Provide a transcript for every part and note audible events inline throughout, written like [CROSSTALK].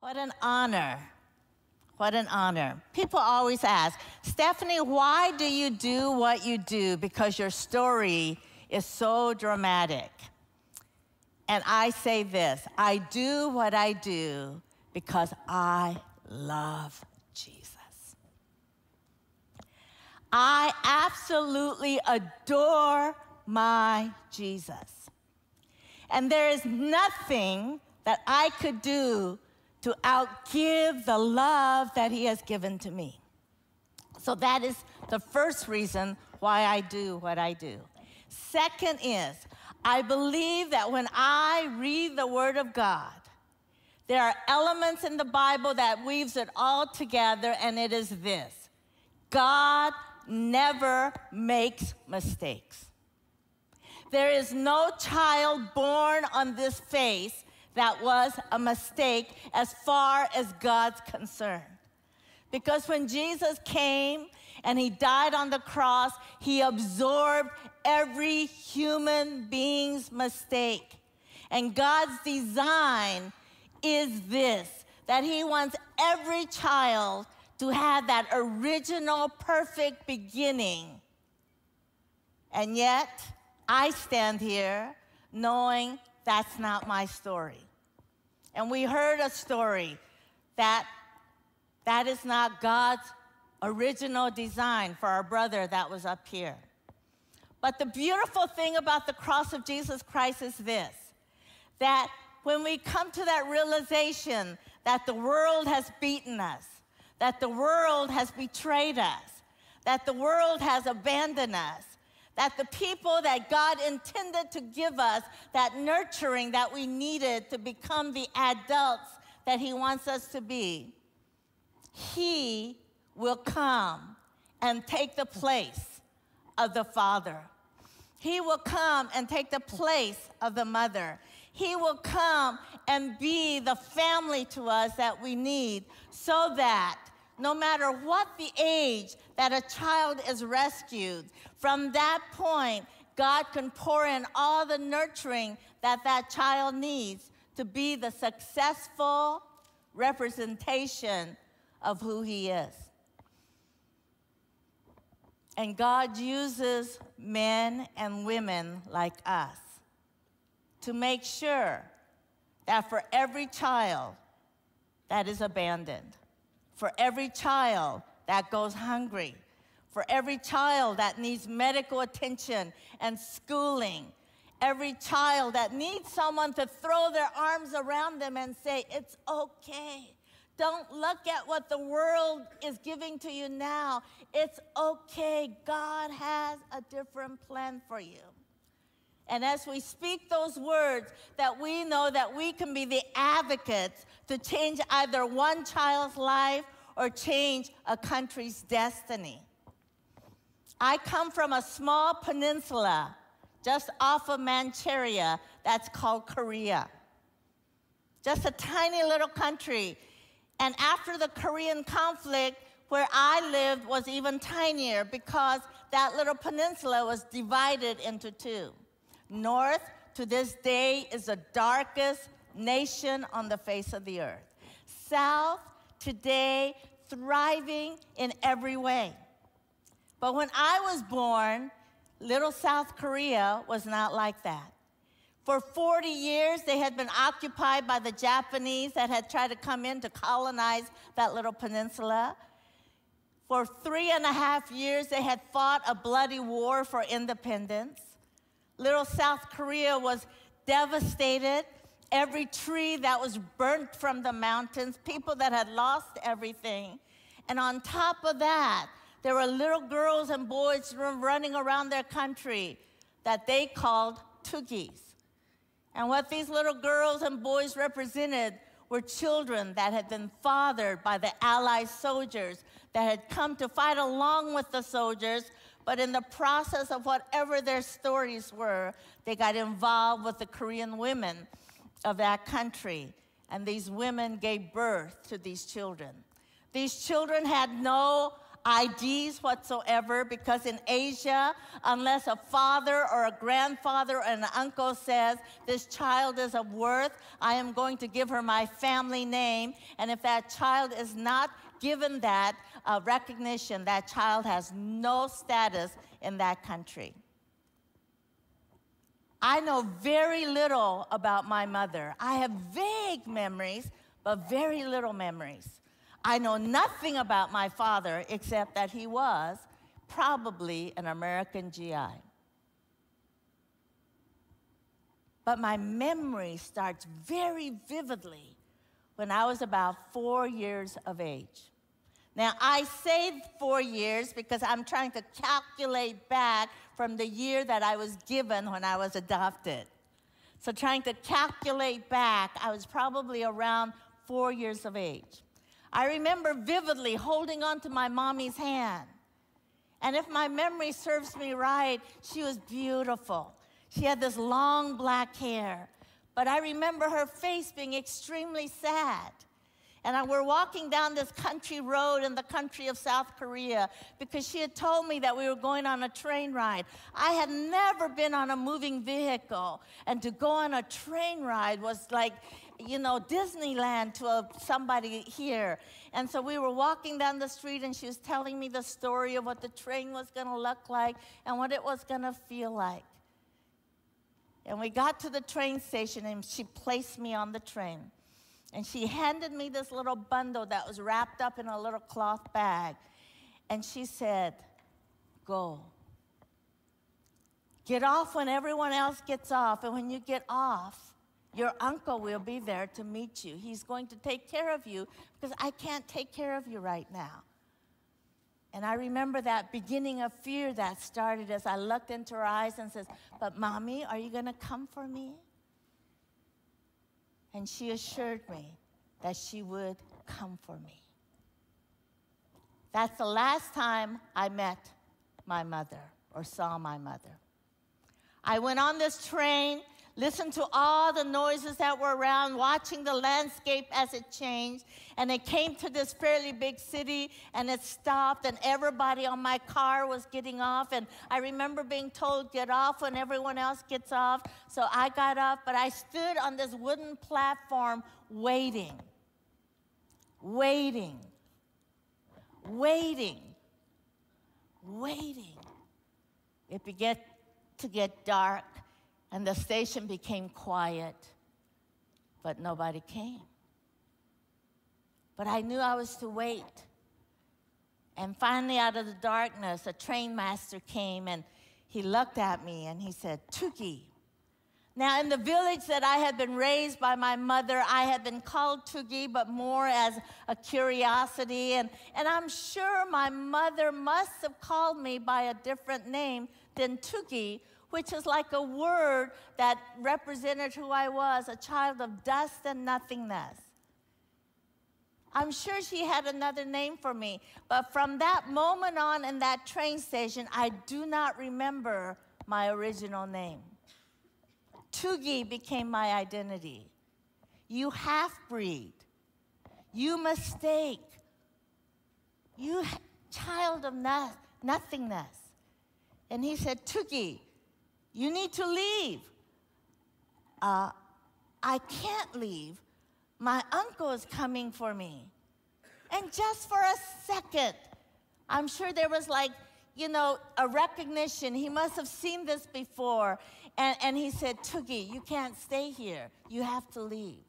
What an honor. What an honor. People always ask, Stephanie, why do you do what you do? Because your story is so dramatic. And I say this I do what I do because I love Jesus. I absolutely adore my Jesus. And there is nothing that I could do to outgive the love that He has given to me. So that is the first reason why I do what I do. Second is, I believe that when I read the Word of God, there are elements in the Bible that weaves it all together, and it is this God never makes mistakes. There is no child born on this face that was a mistake as far as God's concerned. Because when Jesus came and he died on the cross, he absorbed every human being's mistake. And God's design is this that he wants every child to have that original perfect beginning. And yet, I stand here knowing that's not my story. And we heard a story that that is not God's original design for our brother that was up here. But the beautiful thing about the cross of Jesus Christ is this that when we come to that realization that the world has beaten us, that the world has betrayed us, that the world has abandoned us, that the people that God intended to give us, that nurturing that we needed to become the adults that He wants us to be, He will come and take the place of the Father. He will come and take the place of the mother. He will come and be the family to us that we need so that no matter what the age that a child is rescued, from that point, God can pour in all the nurturing that that child needs to be the successful representation of who he is. And God uses men and women like us to make sure that for every child that is abandoned, for every child that goes hungry, for every child that needs medical attention and schooling, every child that needs someone to throw their arms around them and say, It's okay. Don't look at what the world is giving to you now. It's okay. God has a different plan for you. And as we speak those words, that we know that we can be the advocates to change either one child's life or change a country's destiny. I come from a small peninsula just off of Manchuria that's called Korea. Just a tiny little country. And after the Korean conflict, where I lived was even tinier because that little peninsula was divided into two. North to this day is the darkest nation on the face of the earth. South today thriving in every way. But when I was born, little South Korea was not like that. For 40 years, they had been occupied by the Japanese that had tried to come in to colonize that little peninsula. For three and a half years, they had fought a bloody war for independence. Little South Korea was devastated. Every tree that was burnt from the mountains, people that had lost everything. And on top of that, there were little girls and boys running around their country that they called Tugis. And what these little girls and boys represented were children that had been fathered by the Allied soldiers that had come to fight along with the soldiers but in the process of whatever their stories were, they got involved with the Korean women of that country. And these women gave birth to these children. These children had no IDs whatsoever because in Asia, unless a father or a grandfather or an uncle says, This child is of worth, I am going to give her my family name. And if that child is not given that uh, recognition, that child has no status in that country. I know very little about my mother. I have vague memories, but very little memories. I know nothing about my father except that he was probably an American GI. But my memory starts very vividly when I was about four years of age. Now, I saved four years because I'm trying to calculate back from the year that I was given when I was adopted. So, trying to calculate back, I was probably around four years of age. I remember vividly holding onto my mommy's hand. And if my memory serves me right, she was beautiful. She had this long black hair. But I remember her face being extremely sad. And we're walking down this country road in the country of South Korea because she had told me that we were going on a train ride. I had never been on a moving vehicle, and to go on a train ride was like, you know, Disneyland to a, somebody here. And so we were walking down the street, and she was telling me the story of what the train was going to look like and what it was going to feel like. And we got to the train station, and she placed me on the train. And she handed me this little bundle that was wrapped up in a little cloth bag. And she said, Go. Get off when everyone else gets off. And when you get off, your uncle will be there to meet you. He's going to take care of you because I can't take care of you right now. And I remember that beginning of fear that started as I looked into her eyes and says, But mommy, are you going to come for me? And she assured me that she would come for me. That's the last time I met my mother or saw my mother. I went on this train, listened to all the noises that were around, watching the landscape as it changed. And it came to this fairly big city and it stopped, and everybody on my car was getting off. And I remember being told, Get off when everyone else gets off. So I got off, but I stood on this wooden platform waiting, waiting, waiting, waiting. It began to get dark and the station became quiet, but nobody came. But I knew I was to wait. And finally, out of the darkness, a train master came and he looked at me and he said, Tuki. Now, in the village that I had been raised by my mother, I had been called Tugi, but more as a curiosity. And, and I'm sure my mother must have called me by a different name than Tugi, which is like a word that represented who I was a child of dust and nothingness. I'm sure she had another name for me, but from that moment on in that train station, I do not remember my original name. Tugi became my identity. You half breed. You mistake. You child of no- nothingness. And he said, Tugi, you need to leave. Uh, I can't leave. My uncle is coming for me. And just for a second, I'm sure there was like, you know, a recognition. He must have seen this before. And, and he said, Tugi, you can't stay here. You have to leave.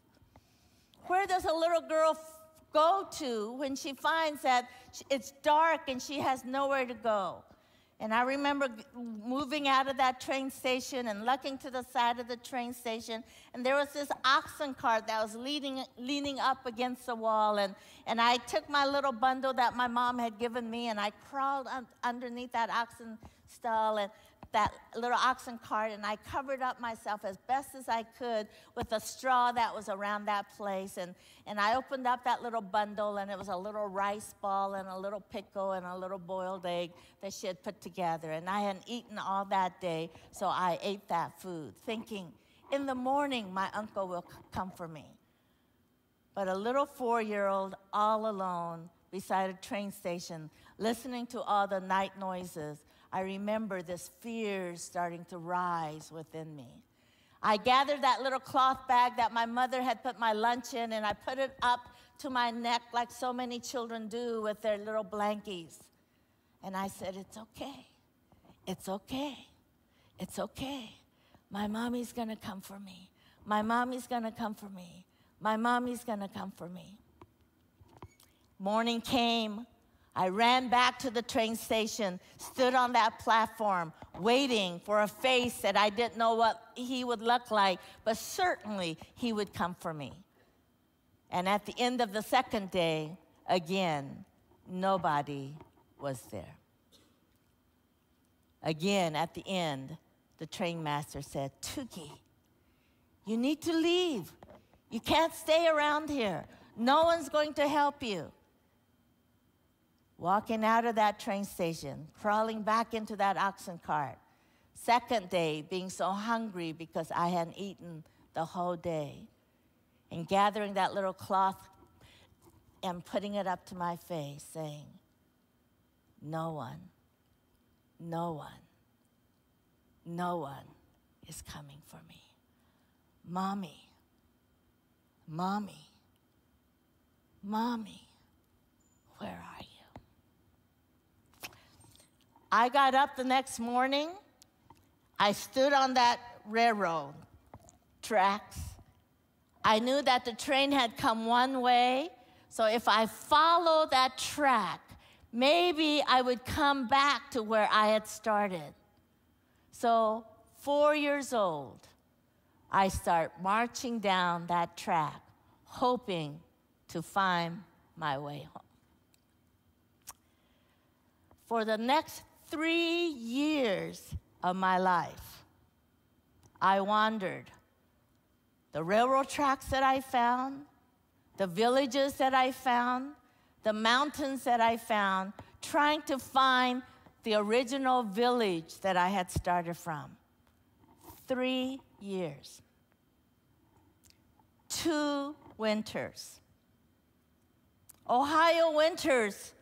Where does a little girl go to when she finds that it's dark and she has nowhere to go? And I remember moving out of that train station and looking to the side of the train station, and there was this oxen cart that was leaning, leaning up against the wall. And, and I took my little bundle that my mom had given me, and I crawled un- underneath that oxen stall, and that little oxen cart and I covered up myself as best as I could with the straw that was around that place. And, and I opened up that little bundle and it was a little rice ball and a little pickle and a little boiled egg that she had put together. And I hadn't eaten all that day, so I ate that food, thinking, in the morning, my uncle will come for me. But a little four year old, all alone, beside a train station, listening to all the night noises, I remember this fear starting to rise within me. I gathered that little cloth bag that my mother had put my lunch in and I put it up to my neck like so many children do with their little blankies. And I said, It's okay. It's okay. It's okay. My mommy's gonna come for me. My mommy's gonna come for me. My mommy's gonna come for me. Morning came. I ran back to the train station, stood on that platform, waiting for a face that I didn't know what he would look like, but certainly he would come for me. And at the end of the second day, again, nobody was there. Again, at the end, the train master said, Tuki, you need to leave. You can't stay around here. No one's going to help you. Walking out of that train station, crawling back into that oxen cart. Second day, being so hungry because I hadn't eaten the whole day. And gathering that little cloth and putting it up to my face, saying, No one, no one, no one is coming for me. Mommy, mommy, mommy, where are you? I got up the next morning. I stood on that railroad tracks. I knew that the train had come one way, so if I followed that track, maybe I would come back to where I had started. So, four years old, I start marching down that track, hoping to find my way home. For the next three years of my life, I wandered the railroad tracks that I found, the villages that I found, the mountains that I found, trying to find the original village that I had started from. Three years. Two winters. Ohio winters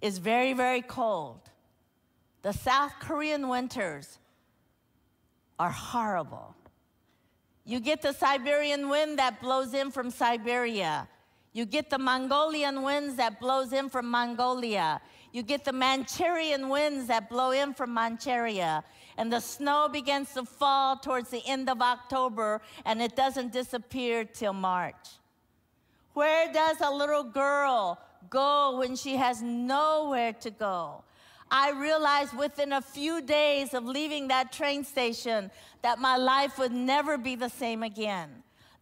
is very, very cold. The South Korean winters are horrible. You get the Siberian wind that blows in from Siberia. You get the Mongolian winds that blows in from Mongolia. You get the Manchurian winds that blow in from Manchuria. And the snow begins to fall towards the end of October and it doesn't disappear till March. Where does a little girl go when she has nowhere to go? I realized within a few days of leaving that train station that my life would never be the same again.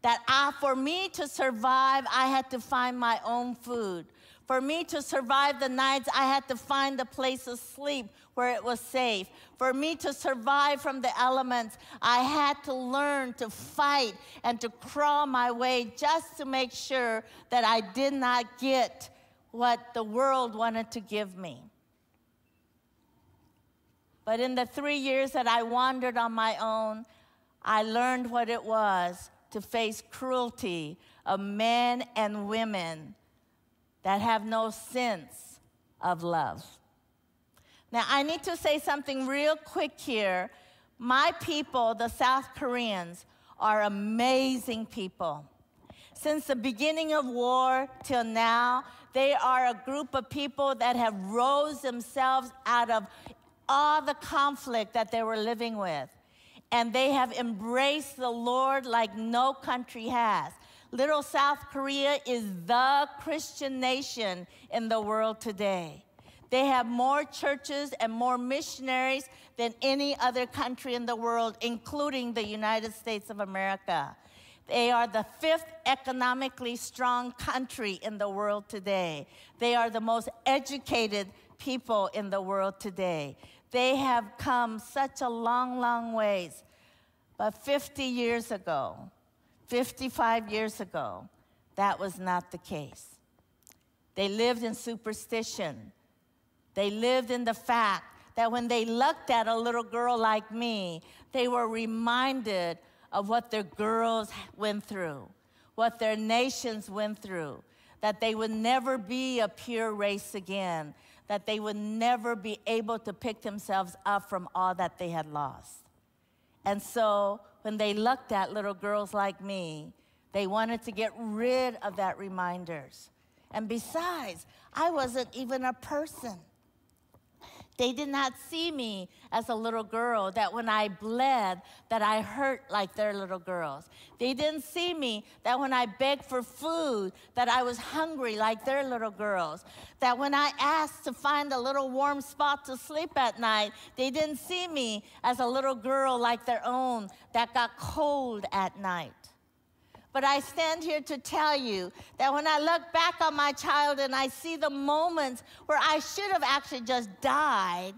That I, for me to survive, I had to find my own food. For me to survive the nights, I had to find a place to sleep where it was safe. For me to survive from the elements, I had to learn to fight and to crawl my way just to make sure that I did not get what the world wanted to give me. But in the three years that I wandered on my own, I learned what it was to face cruelty of men and women that have no sense of love. Now, I need to say something real quick here. My people, the South Koreans, are amazing people. Since the beginning of war till now, they are a group of people that have rose themselves out of all the conflict that they were living with. And they have embraced the Lord like no country has. Little South Korea is the Christian nation in the world today. They have more churches and more missionaries than any other country in the world, including the United States of America. They are the fifth economically strong country in the world today. They are the most educated people in the world today. They have come such a long, long ways. But 50 years ago, 55 years ago, that was not the case. They lived in superstition. They lived in the fact that when they looked at a little girl like me, they were reminded of what their girls went through, what their nations went through. that they would never be a pure race again, that they would never be able to pick themselves up from all that they had lost. And so when they looked at little girls like me, they wanted to get rid of that reminders. And besides, I wasn't even a person. They did not see me as a little girl, that when I bled, that I hurt like their little girls. They didn't see me that when I begged for food, that I was hungry like their little girls. That when I asked to find a little warm spot to sleep at night, they didn't see me as a little girl like their own that got cold at night. But I stand here to tell you that when I look back on my child and I see the moments where I should have actually just died,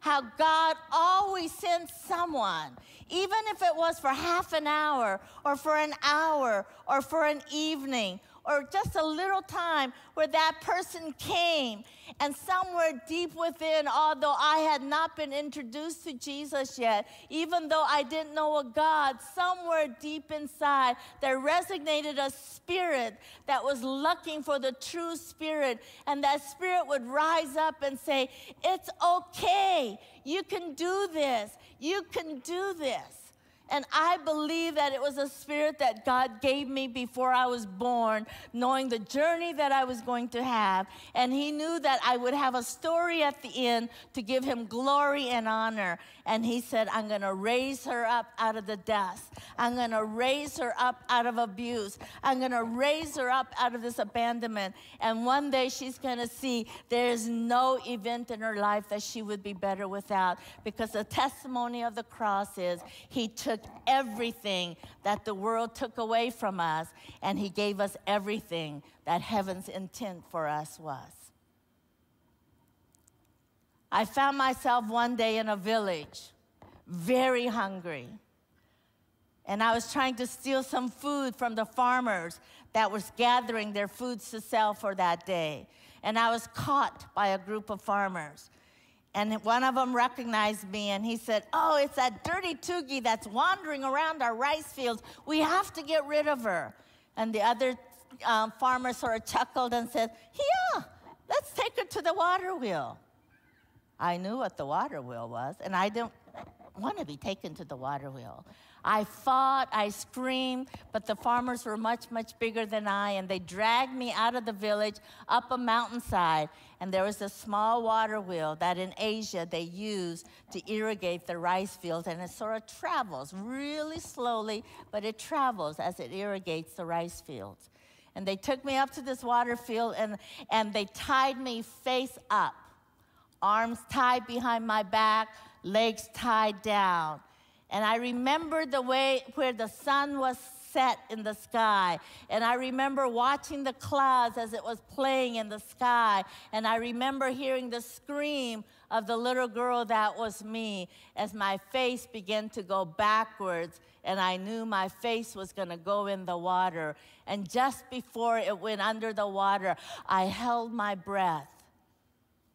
how God always sends someone, even if it was for half an hour or for an hour or for an evening or just a little time where that person came and somewhere deep within, although I had not been introduced to Jesus yet, even though I didn't know a God, somewhere deep inside there resonated a spirit that was looking for the true spirit. And that spirit would rise up and say, It's okay. You can do this. You can do this. And I believe that it was a spirit that God gave me before I was born, knowing the journey that I was going to have. And He knew that I would have a story at the end to give Him glory and honor. And He said, I'm going to raise her up out of the dust. I'm going to raise her up out of abuse. I'm going to raise her up out of this abandonment. And one day she's going to see there's no event in her life that she would be better without. Because the testimony of the cross is He took took everything that the world took away from us, and He gave us everything that heaven's intent for us was. I found myself one day in a village, very hungry. And I was trying to steal some food from the farmers that was gathering their foods to sell for that day. And I was caught by a group of farmers. And one of them recognized me and he said, Oh, it's that dirty Tugi that's wandering around our rice fields. We have to get rid of her. And the other um, farmer sort of chuckled and said, Yeah, let's take her to the water wheel. I knew what the water wheel was, and I didn't want to be taken to the water wheel. I fought, I screamed, but the farmers were much, much bigger than I, and they dragged me out of the village up a mountainside. And there was a small water wheel that in Asia they use to irrigate the rice fields, and it sort of travels really slowly, but it travels as it irrigates the rice fields. And they took me up to this water field, and, and they tied me face up, arms tied behind my back, legs tied down and I remember the way where the sun was set in the sky. And I remember watching the clouds as it was playing in the sky. And I remember hearing the scream of the little girl that was me as my face began to go backwards. And I knew my face was going to go in the water. And just before it went under the water, I held my breath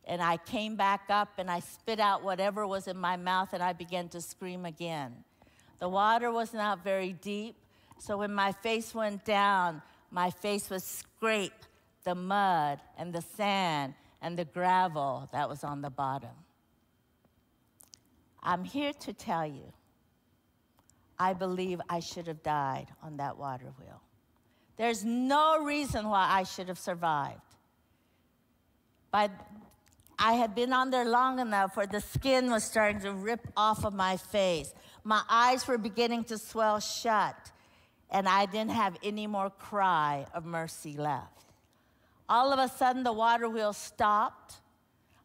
and I came back up and I spit out whatever was in my mouth and I began to scream again. The water was not very deep, so when my face went down, my face was scraped the mud and the sand and the gravel that was on the bottom. I'm here to tell you, I believe I should have died on that water wheel. There's no reason why I should have survived. By I had been on there long enough where the skin was starting to rip off of my face. My eyes were beginning to swell shut, and I didn't have any more cry of mercy left. All of a sudden, the water wheel stopped.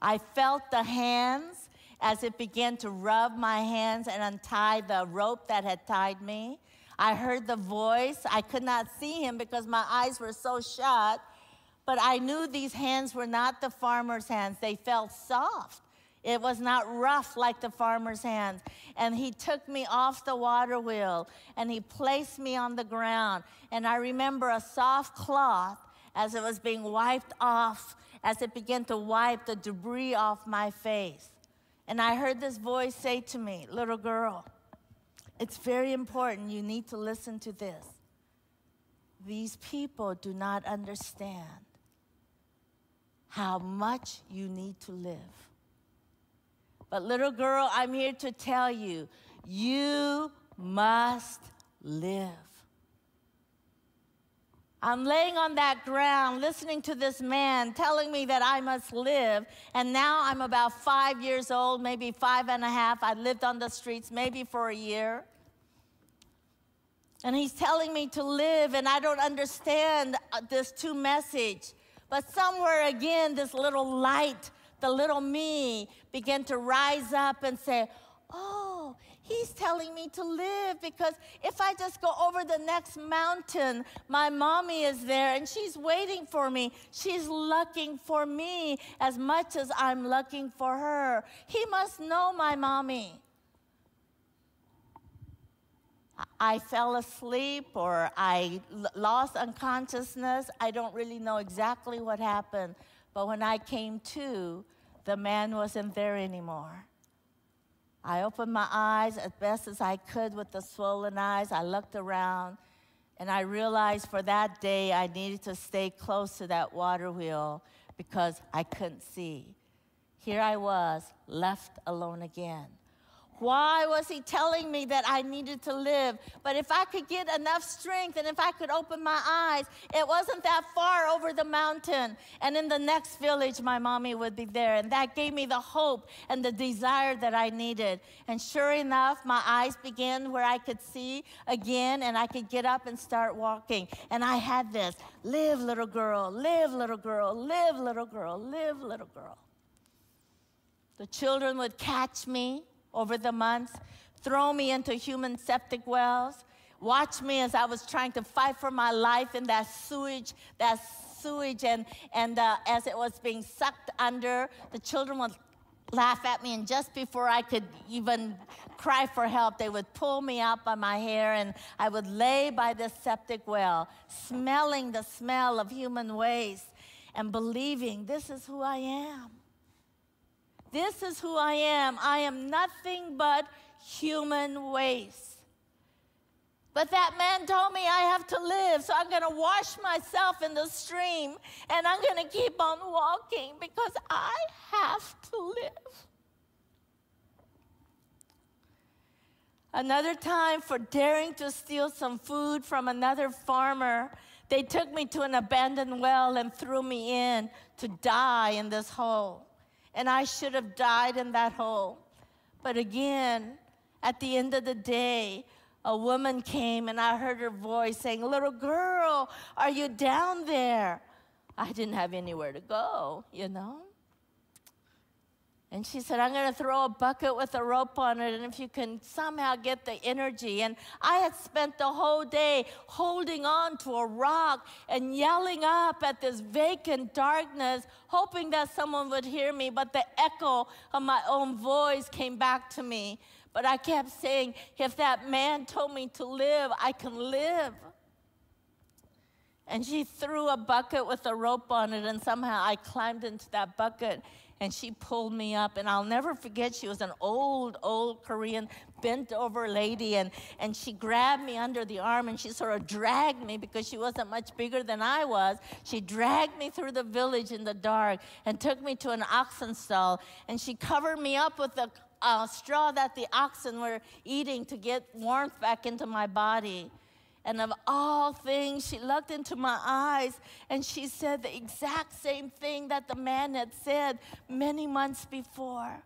I felt the hands as it began to rub my hands and untie the rope that had tied me. I heard the voice. I could not see him because my eyes were so shut. But I knew these hands were not the farmer's hands. They felt soft. It was not rough like the farmer's hands. And he took me off the water wheel and he placed me on the ground. And I remember a soft cloth as it was being wiped off, as it began to wipe the debris off my face. And I heard this voice say to me, Little girl, it's very important. You need to listen to this. these people do not understand how much you need to live. But, little girl, I'm here to tell you you must live. I'm laying on that ground listening to this man telling me that I must live. And now I'm about five years old, maybe five and a half. I lived on the streets maybe for a year. And he's telling me to live, and I don't understand uh, this two message. But somewhere again, this little light, the little me, began to rise up and say, Oh, He's telling me to live because if I just go over the next mountain, my mommy is there and she's waiting for me. She's looking for me as much as I'm looking for her. He must know my mommy. I fell asleep or I lost unconsciousness. I don't really know exactly what happened. But when I came to, the man wasn't there anymore. I opened my eyes as best as I could with the swollen eyes. I looked around and I realized for that day I needed to stay close to that water wheel because I couldn't see. Here I was, left alone again. Why was he telling me that I needed to live? But if I could get enough strength and if I could open my eyes, it wasn't that far over the mountain. And in the next village, my mommy would be there. And that gave me the hope and the desire that I needed. And sure enough, my eyes began where I could see again and I could get up and start walking. And I had this live, little girl, live, little girl, live, little girl, live, little girl. The children would catch me over the months, throw me into human septic wells, watch me as I was trying to fight for my life in that sewage, that sewage, and, and uh, as it was being sucked under, the children would laugh at me, and just before I could even cry for help, they would pull me out by my hair, and I would lay by the septic well, smelling the smell of human waste and believing this is who I am. This is who I am. I am nothing but human waste. But that man told me I have to live, so I'm going to wash myself in the stream and I'm going to keep on walking because I have to live. Another time, for daring to steal some food from another farmer, they took me to an abandoned well and threw me in to die in this hole and I should have died in that hole. But again, at the end of the day, a woman came and I heard her voice saying, Little girl, are you down there? I didn't have anywhere to go, you know? And she said, I'm going to throw a bucket with a rope on it, and if you can somehow get the energy. And I had spent the whole day holding on to a rock and yelling up at this vacant darkness, hoping that someone would hear me, but the echo of my own voice came back to me. But I kept saying, if that man told me to live, I can live. And she threw a bucket with a rope on it, and somehow I climbed into that bucket and she pulled me up. And I'll never forget, she was an old, old Korean bent over lady. And, and she grabbed me under the arm and she sort of dragged me because she wasn't much bigger than I was. She dragged me through the village in the dark and took me to an oxen stall. And she covered me up with the uh, straw that the oxen were eating to get warmth back into my body. And of all things, she looked into my eyes and she said the exact same thing that the man had said many months before.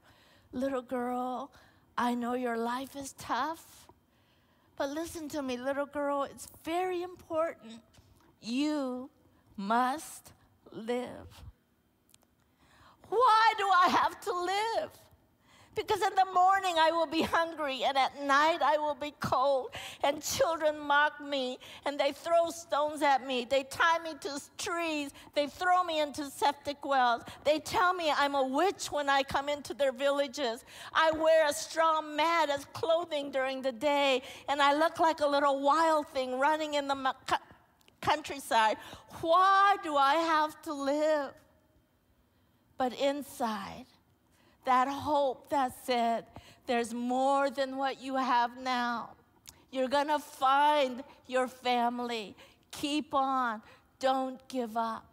Little girl, I know your life is tough, but listen to me, little girl, it's very important. You must live. Why do I have to live? Because in the morning I will be hungry, and at night I will be cold. And children mock me, and they throw stones at me. They tie me to trees. They throw me into septic wells. They tell me I'm a witch when I come into their villages. I wear a straw mat as clothing during the day, and I look like a little wild thing running in the countryside. Why do I have to live? But inside, that hope that said, there's more than what you have now. You're going to find your family. keep on. Don't give up.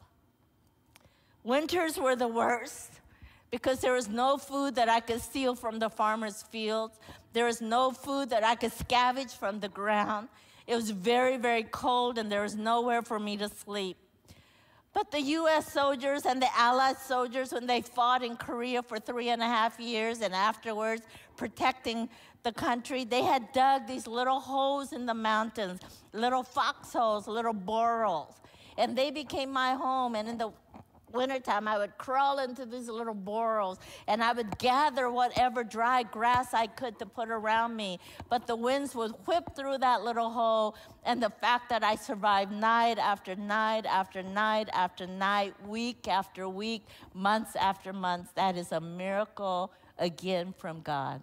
Winters were the worst because there was no food that I could steal from the farmer's fields. There was no food that I could scavenge from the ground. It was very, very cold, and there was nowhere for me to sleep. But the US soldiers and the Allied soldiers, when they fought in Korea for three and a half years and afterwards protecting the country, they had dug these little holes in the mountains, little foxholes, little burrows. And they became my home. And in the wintertime, I would crawl into these little burrows and I would gather whatever dry grass I could to put around me. But the winds would whip through that little hole, and the fact that I survived night after night after night after night, week after week, months after months, that is a miracle again from God.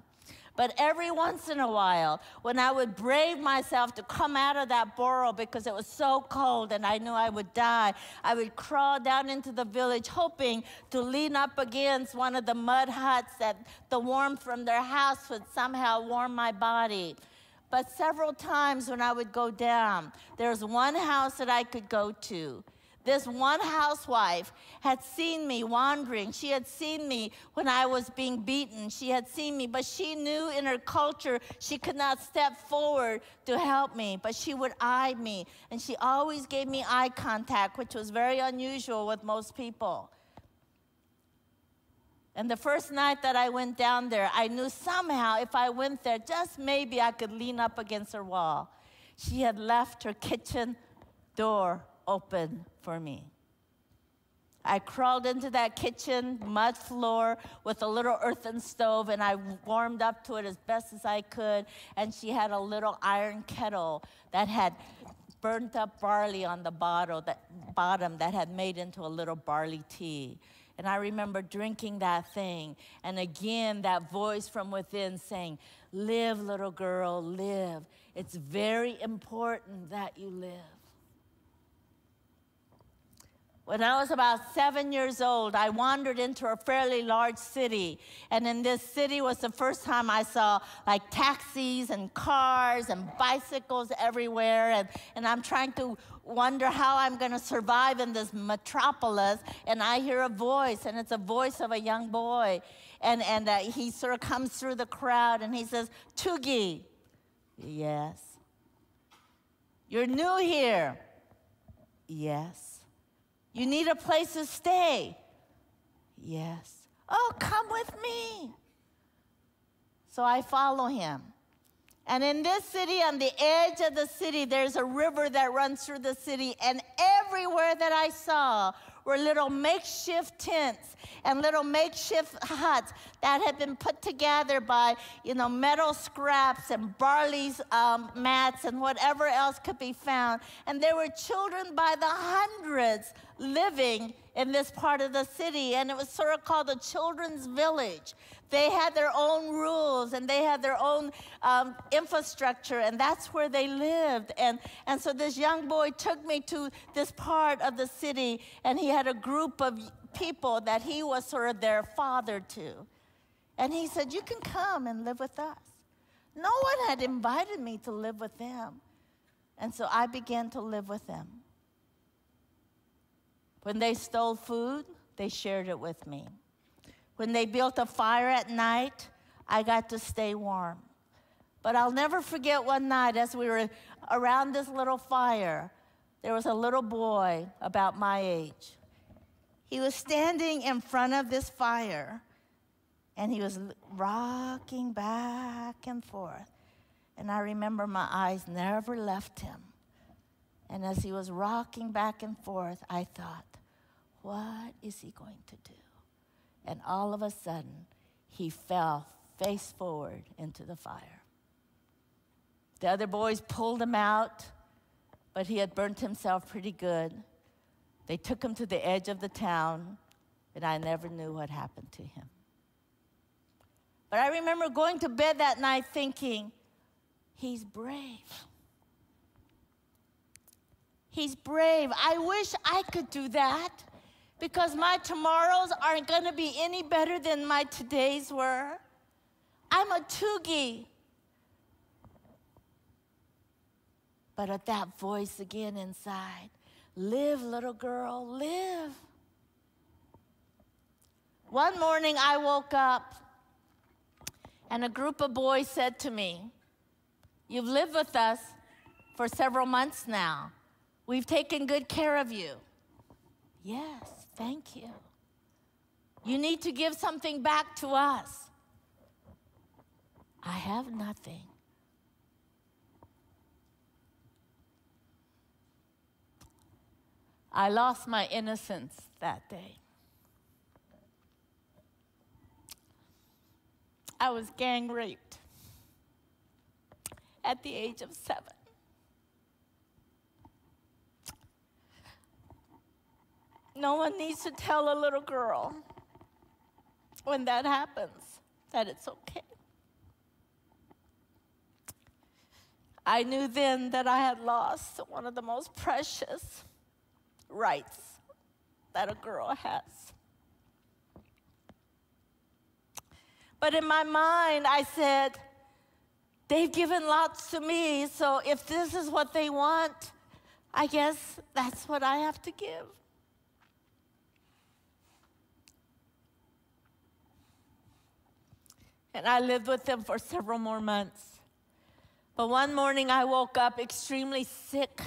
But every once in a while, when I would brave myself to come out of that burrow because it was so cold and I knew I would die, I would crawl down into the village hoping to lean up against one of the mud huts that the warmth from their house would somehow warm my body. But several times when I would go down, there was one house that I could go to. This one housewife had seen me wandering. She had seen me when I was being beaten. She had seen me, but she knew in her culture she could not step forward to help me, but she would eye me. And she always gave me eye contact, which was very unusual with most people. And the first night that I went down there, I knew somehow if I went there, just maybe I could lean up against her wall. She had left her kitchen door open for me. I crawled into that kitchen mud floor with a little earthen stove and I warmed up to it as best as I could. And she had a little iron kettle that had burnt up barley on the bottle, that, bottom that had made into a little barley tea. And I remember drinking that thing. And again, that voice from within saying, Live, little girl, live. It's very important that you live. When I was about seven years old, I wandered into a fairly large city. And in this city was the first time I saw like taxis and cars and bicycles everywhere. And, and I'm trying to wonder how I'm going to survive in this metropolis. And I hear a voice, and it's a voice of a young boy. And, and uh, he sort of comes through the crowd and he says, Tugi. Yes. You're new here. Yes. You need a place to stay. Yes. Oh, come with me. So I follow him. And in this city, on the edge of the city, there's a river that runs through the city. And everywhere that I saw were little makeshift tents and little makeshift huts that had been put together by, you know, metal scraps and barley's um, mats and whatever else could be found. And there were children by the hundreds living in this part of the city, and it was sort of called the Children's Village. They had their own rules and they had their own um, infrastructure, and that's where they lived. And, and so this young boy took me to this part of the city, and he had a group of people that he was sort of their father to. And he said, You can come and live with us. No one had invited me to live with them. And so I began to live with them. When they stole food, they shared it with me. When they built a fire at night, I got to stay warm. But I'll never forget one night as we were around this little fire, there was a little boy about my age. He was standing in front of this fire and he was rocking back and forth. And I remember my eyes never left him. And as he was rocking back and forth, I thought, what is he going to do? And all of a sudden, he fell face forward into the fire. The other boys pulled him out, but he had burnt himself pretty good. They took him to the edge of the town, and I never knew what happened to him. But I remember going to bed that night thinking, he's brave. He's brave. I wish I could do that because my tomorrows aren't going to be any better than my todays were. I'm a Tugi. But at that voice again inside, live, little girl, live. One morning I woke up and a group of boys said to me, You've lived with us for several months now. We've taken good care of you. Yes, thank you. You need to give something back to us. I have nothing. I lost my innocence that day. I was gang raped at the age of seven. No one needs to tell a little girl when that happens that it's okay. I knew then that I had lost one of the most precious rights that a girl has. But in my mind, I said, they've given lots to me, so if this is what they want, I guess that's what I have to give. And I lived with them for several more months. But one morning I woke up extremely sick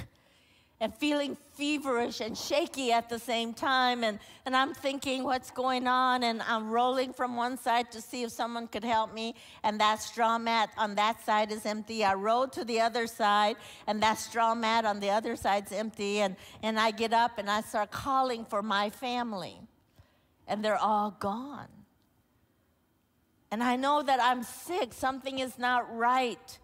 and feeling feverish and shaky at the same time. And, and I'm thinking, what's going on? And I'm rolling from one side to see if someone could help me. And that straw mat on that side is empty. I roll to the other side, and that straw mat on the other side's empty. And, and I get up and I start calling for my family. And they're all gone. And I know that I'm sick, something is not right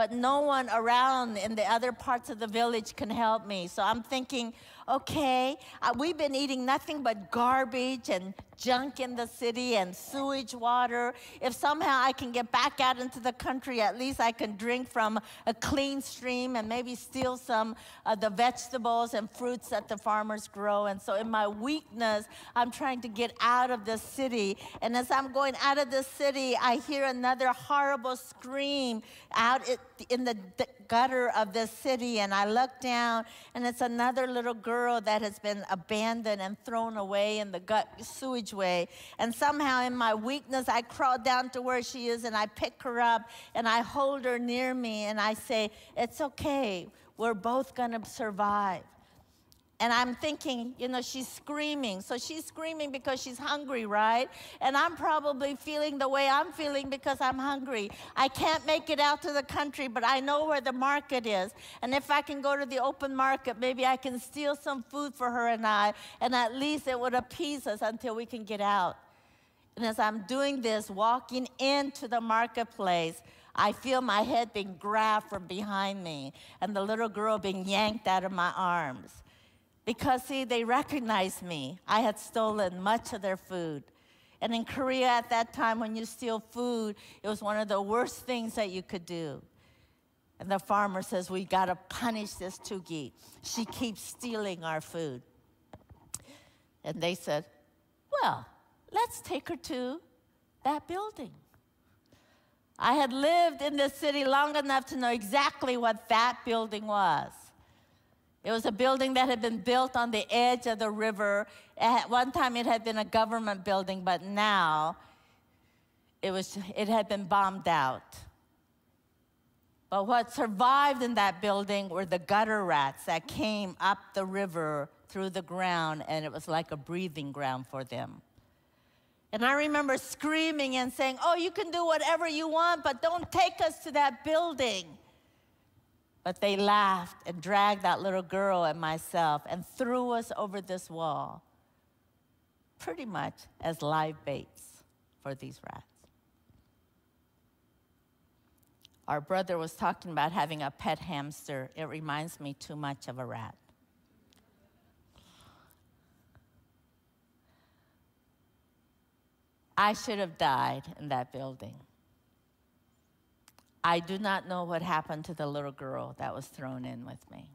but no one around in the other parts of the village can help me. So I'm thinking, okay, uh, we've been eating nothing but garbage and junk in the city and sewage water. If somehow I can get back out into the country, at least I can drink from a clean stream and maybe steal some of the vegetables and fruits that the farmers grow. And so, in my weakness, I'm trying to get out of the city. And as I'm going out of the city, I hear another horrible scream out in the gutter of the city. And I look down, and it's another little girl that has been abandoned and thrown away in the gut sewage way. And somehow, in my weakness, I crawl down to where she is and I pick her up and I hold her near me and I say, It's okay. We're both going to survive. And I'm thinking, you know, she's screaming. So she's screaming because she's hungry, right? And I'm probably feeling the way I'm feeling because I'm hungry. I can't make it out to the country, but I know where the market is. And if I can go to the open market, maybe I can steal some food for her and I, and at least it would appease us until we can get out. And as I'm doing this, walking into the marketplace, I feel my head being grabbed from behind me and the little girl being yanked out of my arms. Because, see, they recognized me. I had stolen much of their food. And in Korea at that time, when you steal food, it was one of the worst things that you could do. And the farmer says, We got to punish this Tugi. She keeps stealing our food. And they said, Well, let's take her to that building. I had lived in this city long enough to know exactly what that building was. It was a building that had been built on the edge of the river. At one time, it had been a government building, but now it, was, it had been bombed out. But what survived in that building were the gutter rats that came up the river through the ground, and it was like a breathing ground for them. And I remember screaming and saying, Oh, you can do whatever you want, but don't take us to that building. But they laughed and dragged that little girl and myself and threw us over this wall, pretty much as live baits for these rats. Our brother was talking about having a pet hamster. It reminds me too much of a rat. I should have died in that building. I do not know what happened to the little girl that was thrown in with me.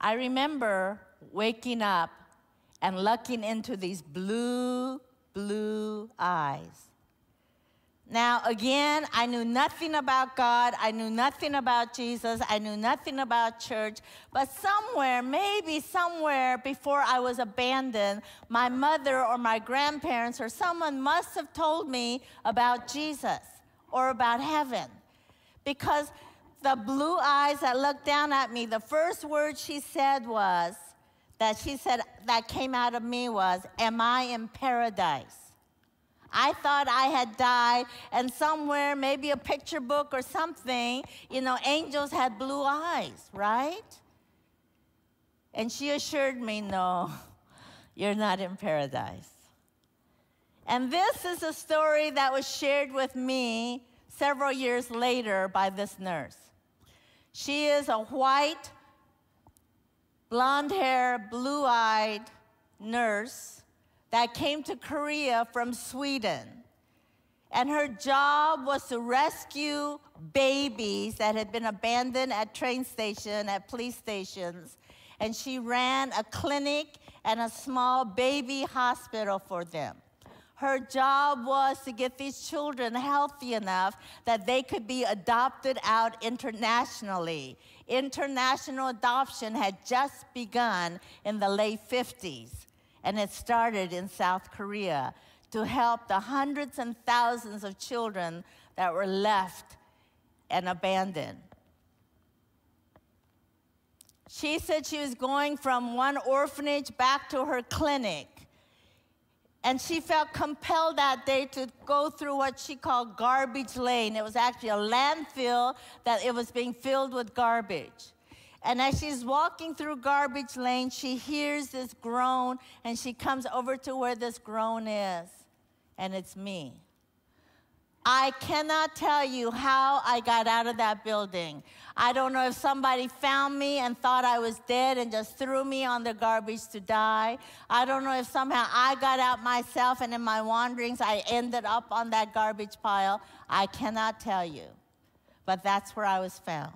I remember waking up and looking into these blue, blue eyes. Now, again, I knew nothing about God. I knew nothing about Jesus. I knew nothing about church. But somewhere, maybe somewhere before I was abandoned, my mother or my grandparents or someone must have told me about Jesus or about heaven. Because the blue eyes that looked down at me, the first word she said was, that she said, that came out of me was, Am I in paradise? I thought I had died, and somewhere, maybe a picture book or something, you know, angels had blue eyes, right? And she assured me, No, [LAUGHS] you're not in paradise. And this is a story that was shared with me several years later by this nurse. She is a white, blonde hair, blue eyed nurse that came to Korea from Sweden. And her job was to rescue babies that had been abandoned at train station, at police stations. And she ran a clinic and a small baby hospital for them. Her job was to get these children healthy enough that they could be adopted out internationally. International adoption had just begun in the late 50s, and it started in South Korea to help the hundreds and thousands of children that were left and abandoned. She said she was going from one orphanage back to her clinic and she felt compelled that day to go through what she called garbage lane. It was actually a landfill that it was being filled with garbage. And as she's walking through garbage lane, she hears this groan and she comes over to where this groan is. And it's me. I cannot tell you how I got out of that building. I don't know if somebody found me and thought I was dead and just threw me on the garbage to die. I don't know if somehow I got out myself and in my wanderings I ended up on that garbage pile. I cannot tell you. But that's where I was found.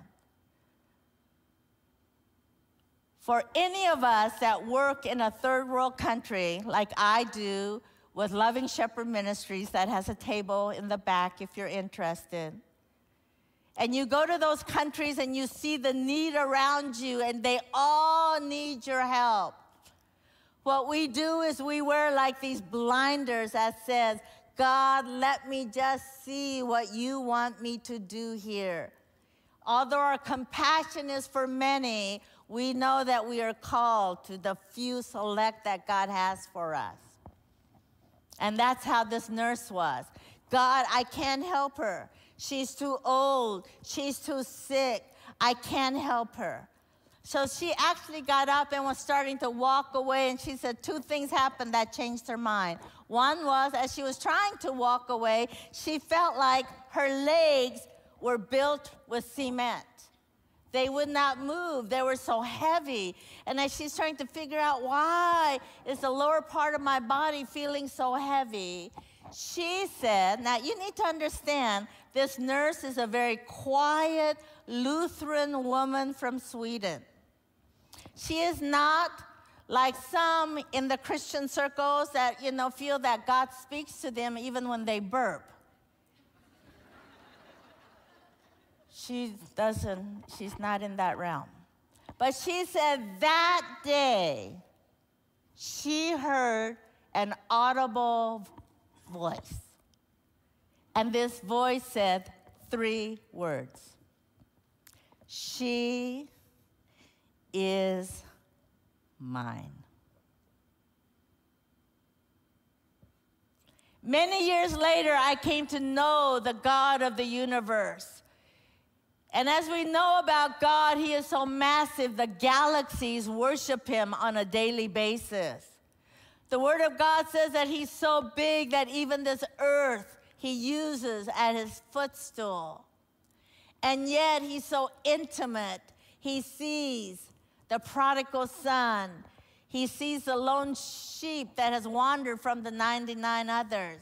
For any of us that work in a third world country like I do, with Loving Shepherd Ministries that has a table in the back if you're interested. And you go to those countries and you see the need around you, and they all need your help. What we do is we wear like these blinders that says, God, let me just see what you want me to do here. Although our compassion is for many, we know that we are called to the few select that God has for us. And that's how this nurse was. God, I can't help her. She's too old. She's too sick. I can't help her. So she actually got up and was starting to walk away, and she said two things happened that changed her mind. One was, as she was trying to walk away, she felt like her legs were built with cement. They would not move. They were so heavy. And as she's trying to figure out why is the lower part of my body feeling so heavy, she said, now you need to understand this nurse is a very quiet Lutheran woman from Sweden. She is not like some in the Christian circles that, you know, feel that God speaks to them even when they burp. She doesn't, she's not in that realm. But she said that day, she heard an audible voice. And this voice said three words She is mine. Many years later, I came to know the God of the universe. And as we know about God, He is so massive, the galaxies worship Him on a daily basis. The Word of God says that He's so big that even this earth He uses as His footstool. And yet He's so intimate. He sees the prodigal son, He sees the lone sheep that has wandered from the 99 others.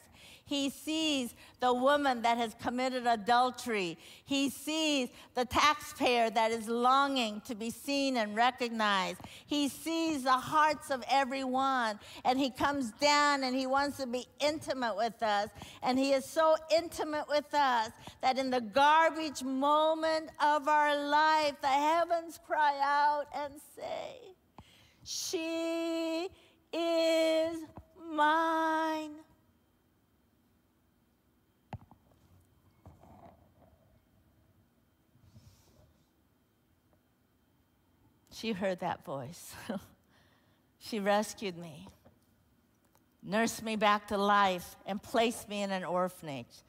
He sees the woman that has committed adultery. He sees the taxpayer that is longing to be seen and recognized. He sees the hearts of everyone. And He comes down and He wants to be intimate with us. And He is so intimate with us that in the garbage moment of our life, the heavens cry out and say, She is mine. She heard that voice. [LAUGHS] she rescued me, nursed me back to life, and placed me in an orphanage.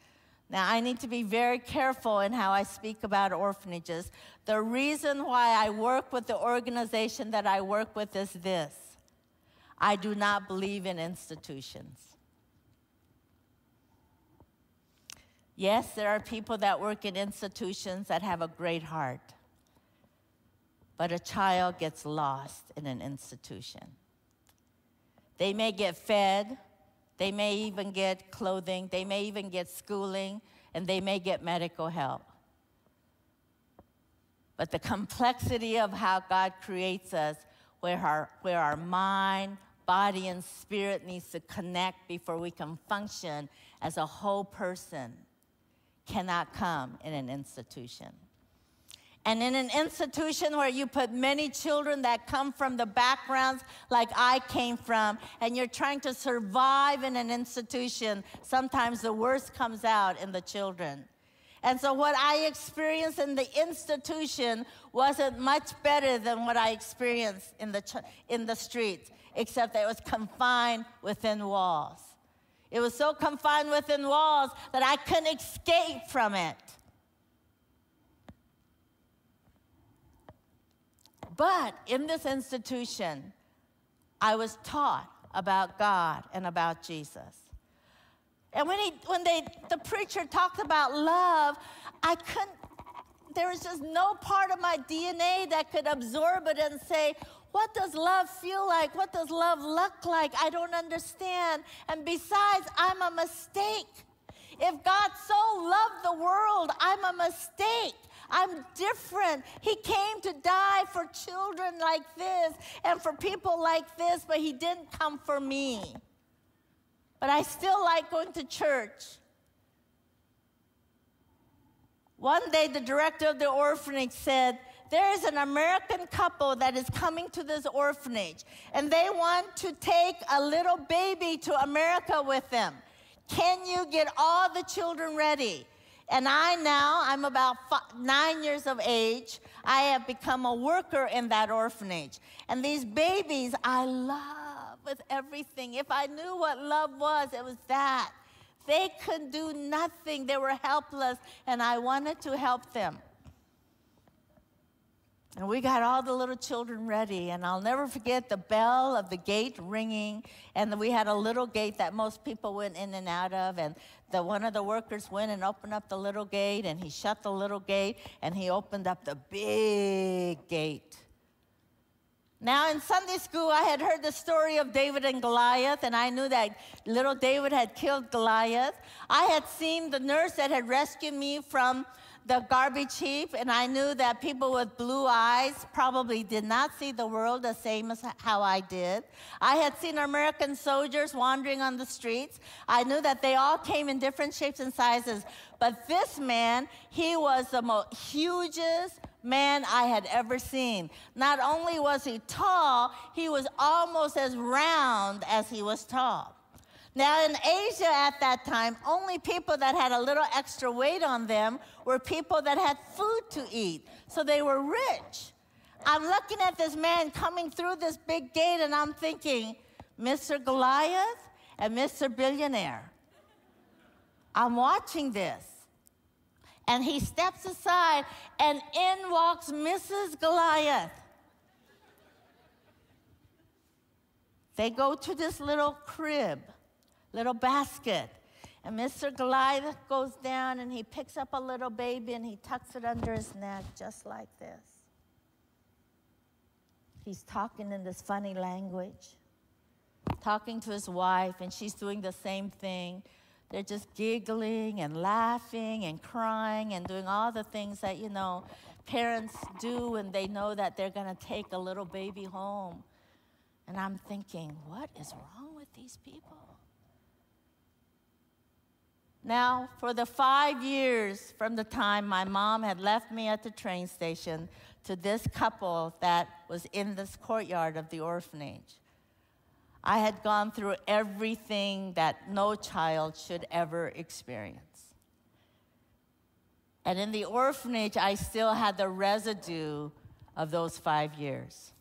Now, I need to be very careful in how I speak about orphanages. The reason why I work with the organization that I work with is this I do not believe in institutions. Yes, there are people that work in institutions that have a great heart but a child gets lost in an institution. They may get fed, they may even get clothing, they may even get schooling, and they may get medical help. But the complexity of how God creates us, where our, where our mind, body, and spirit needs to connect before we can function as a whole person, cannot come in an institution. And in an institution where you put many children that come from the backgrounds like I came from, and you're trying to survive in an institution, sometimes the worst comes out in the children. And so, what I experienced in the institution wasn't much better than what I experienced in the, in the streets, except that it was confined within walls. It was so confined within walls that I couldn't escape from it. But in this institution, I was taught about God and about Jesus. And when, he, when they, the preacher talked about love, I couldn't, there was just no part of my DNA that could absorb it and say, what does love feel like? What does love look like? I don't understand. And besides, I'm a mistake. If God so loved the world, I'm a mistake. I'm different. He came to die for children like this and for people like this, but He didn't come for me. But I still like going to church. One day, the director of the orphanage said, there is an American couple that is coming to this orphanage, and they want to take a little baby to America with them. Can you get all the children ready? And I now, I'm about five, nine years of age. I have become a worker in that orphanage. And these babies I love with everything. If I knew what love was, it was that. They could do nothing, they were helpless, and I wanted to help them. And we got all the little children ready. And I'll never forget the bell of the gate ringing. And we had a little gate that most people went in and out of. And the, one of the workers went and opened up the little gate. And he shut the little gate. And he opened up the big gate. Now, in Sunday school, I had heard the story of David and Goliath, and I knew that little David had killed Goliath. I had seen the nurse that had rescued me from the garbage heap, and I knew that people with blue eyes probably did not see the world the same as how I did. I had seen American soldiers wandering on the streets. I knew that they all came in different shapes and sizes. But this man, he was the most hugest man I had ever seen. Not only was he tall, he was almost as round as he was tall. Now, in Asia at that time, only people that had a little extra weight on them were people that had food to eat. So they were rich. I'm looking at this man coming through this big gate and I'm thinking, Mr. Goliath and Mr. Billionaire. I'm watching this. And he steps aside and in walks Mrs. Goliath. They go to this little crib little basket. And Mr. Goliath goes down and he picks up a little baby and he tucks it under his neck just like this. He's talking in this funny language, talking to his wife, and she's doing the same thing. They're just giggling and laughing and crying and doing all the things that, you know, parents do when they know that they're going to take a little baby home. And I'm thinking, what is wrong with these people? Now, for the five years from the time my mom had left me at the train station to this couple that was in this courtyard of the orphanage, I had gone through everything that no child should ever experience. And in the orphanage, I still had the residue of those five years.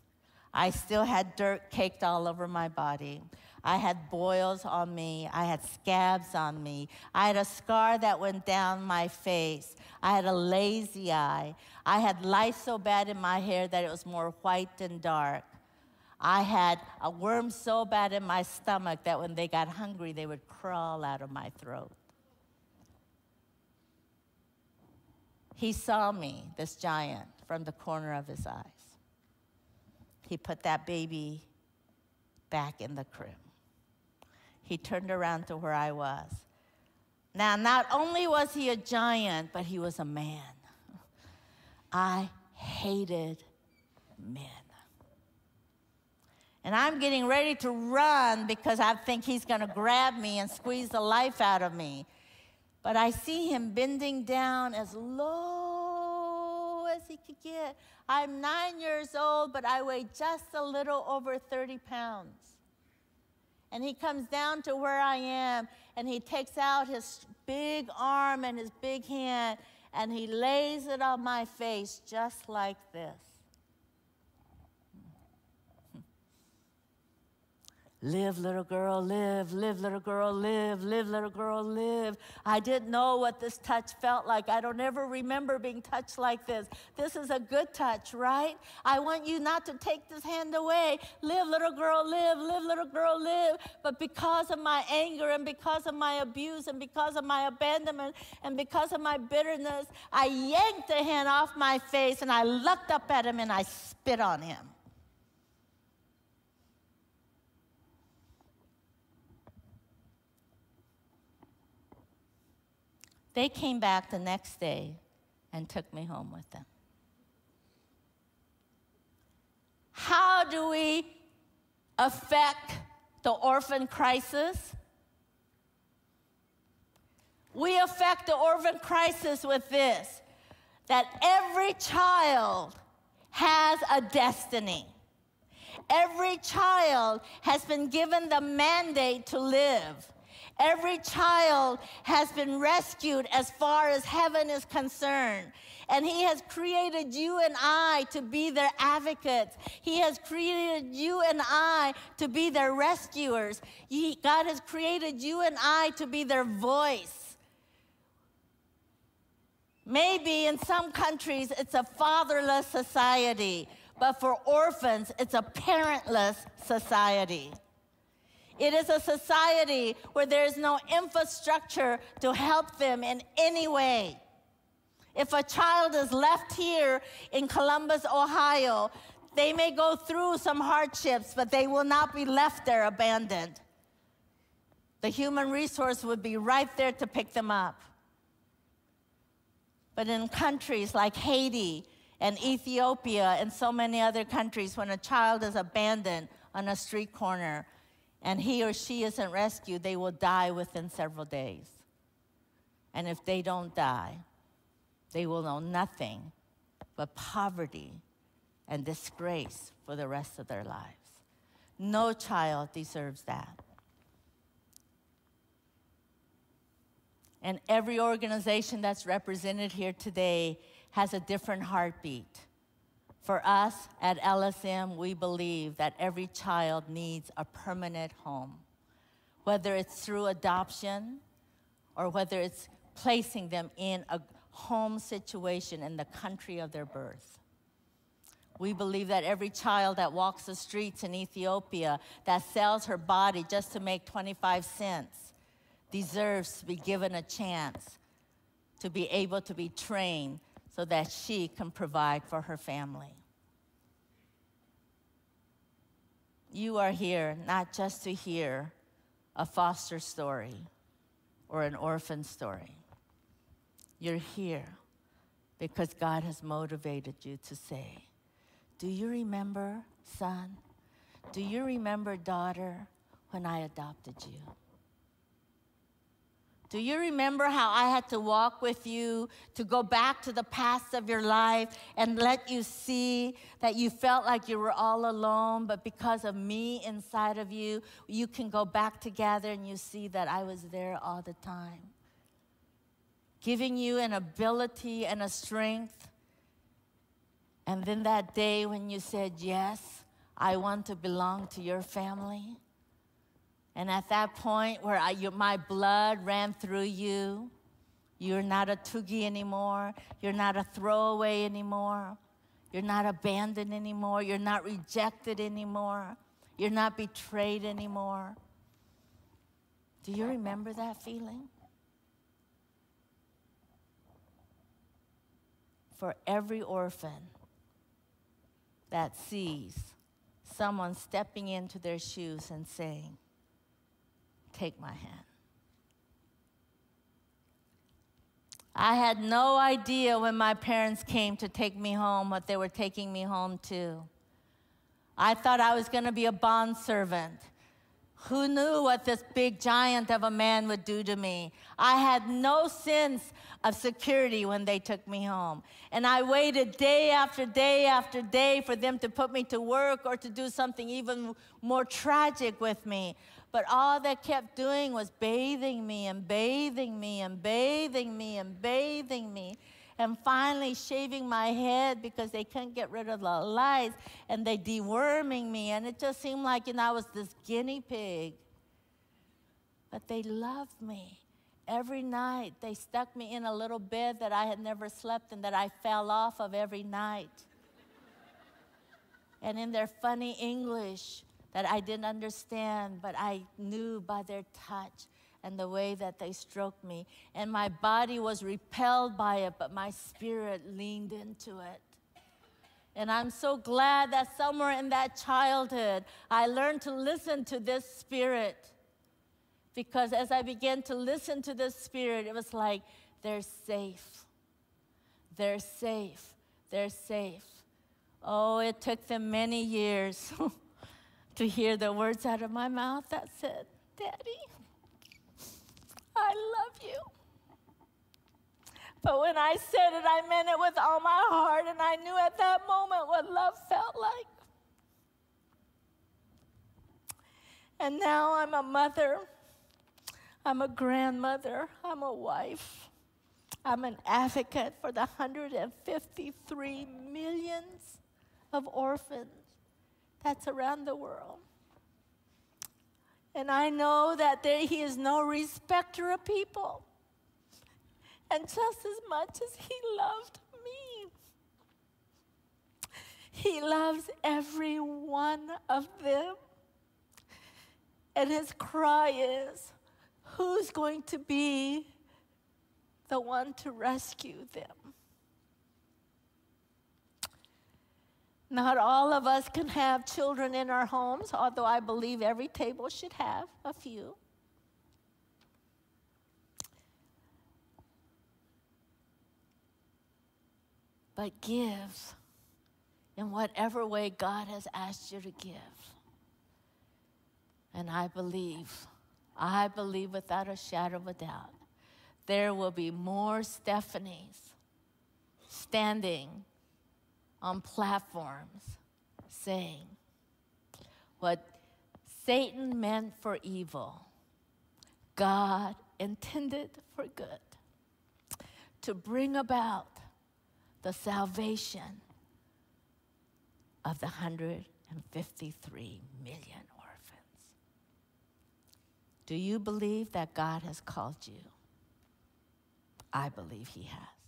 I still had dirt caked all over my body. I had boils on me. I had scabs on me. I had a scar that went down my face. I had a lazy eye. I had lice so bad in my hair that it was more white than dark. I had a worm so bad in my stomach that when they got hungry, they would crawl out of my throat. He saw me, this giant, from the corner of his eyes. He put that baby back in the crib. He turned around to where I was. Now, not only was he a giant, but he was a man. I hated men. And I'm getting ready to run because I think he's going to grab me and squeeze the life out of me. But I see him bending down as low as he could get. I'm nine years old, but I weigh just a little over 30 pounds. And he comes down to where I am and he takes out his big arm and his big hand and he lays it on my face just like this. Live, little girl, live, live, little girl, live, live, little girl, live. I didn't know what this touch felt like. I don't ever remember being touched like this. This is a good touch, right? I want you not to take this hand away. Live, little girl, live, live, little girl, live. But because of my anger and because of my abuse and because of my abandonment and because of my bitterness, I yanked the hand off my face and I looked up at him and I spit on him. They came back the next day and took me home with them. How do we affect the orphan crisis? We affect the orphan crisis with this that every child has a destiny. Every child has been given the mandate to live. Every child has been rescued as far as heaven is concerned. And He has created you and I to be their advocates. He has created you and I to be their rescuers. He, God has created you and I to be their voice. Maybe in some countries it's a fatherless society, but for orphans it's a parentless society. It is a society where there is no infrastructure to help them in any way. If a child is left here in Columbus, Ohio, they may go through some hardships, but they will not be left there abandoned. The human resource would be right there to pick them up. But in countries like Haiti and Ethiopia and so many other countries, when a child is abandoned on a street corner, and he or she isn't rescued, they will die within several days. And if they don't die, they will know nothing but poverty and disgrace for the rest of their lives. No child deserves that. And every organization that's represented here today has a different heartbeat. For us at LSM, we believe that every child needs a permanent home, whether it's through adoption or whether it's placing them in a home situation in the country of their birth. We believe that every child that walks the streets in Ethiopia, that sells her body just to make 25 cents, deserves to be given a chance to be able to be trained so that she can provide for her family. You are here not just to hear a foster story. or an orphan story. You're here because God has motivated you to say, Do you remember, son? Do you remember, daughter, when I adopted you? Do you remember how I had to walk with you to go back to the past of your life and let you see that you felt like you were all alone, but because of me inside of you, you can go back together and you see that I was there all the time? Giving you an ability and a strength. And then that day when you said, Yes, I want to belong to your family and at that point where I, you, my blood ran through you, you're not a toogie anymore. You're not a throwaway anymore. You're not abandoned anymore. You're not rejected anymore. You're not betrayed anymore. Do you remember that feeling? For every orphan that sees someone stepping into their shoes and saying, Take my hand. I had no idea when my parents came to take me home what they were taking me home to. I thought I was going to be a bond servant. Who knew what this big giant of a man would do to me? I had no sense of security when they took me home. And I waited day after day after day for them to put me to work or to do something even more tragic with me. But all they kept doing was bathing me and bathing me and bathing me and bathing me. And finally, shaving my head because they couldn't get rid of the lice and they deworming me. And it just seemed like, you know, I was this guinea pig. But they loved me. Every night, they stuck me in a little bed that I had never slept in, that I fell off of every night. and in their funny English, that I didn't understand, but I knew by their touch and the way that they stroked me. And my body was repelled by it, but my spirit leaned into it. And I'm so glad that somewhere in that childhood, I learned to listen to this spirit. Because as I began to listen to this spirit, it was like, they're safe. They're safe. They're safe. Oh, it took them many years. [LAUGHS] to hear the words out of my mouth that said, Daddy, I love you. But when I said it, I meant it with all my heart, and I knew at that moment what love felt like. And now I'm a mother, I'm a grandmother, I'm a wife, I'm an advocate for the 153 millions of orphans that's around the world. And I know that there, He is no respecter of people. And just as much as He loved me, He loves every one of them. And His cry is, Who's going to be the one to rescue them? Not all of us can have children in our homes, although I believe every table should have a few. But give in whatever way God has asked you to give. And I believe, I believe without a shadow of a doubt, there will be more Stephanies standing on platforms saying what Satan meant for evil, God intended for good to bring about the salvation of the 153 million orphans. Do you believe that God has called you? I believe He has.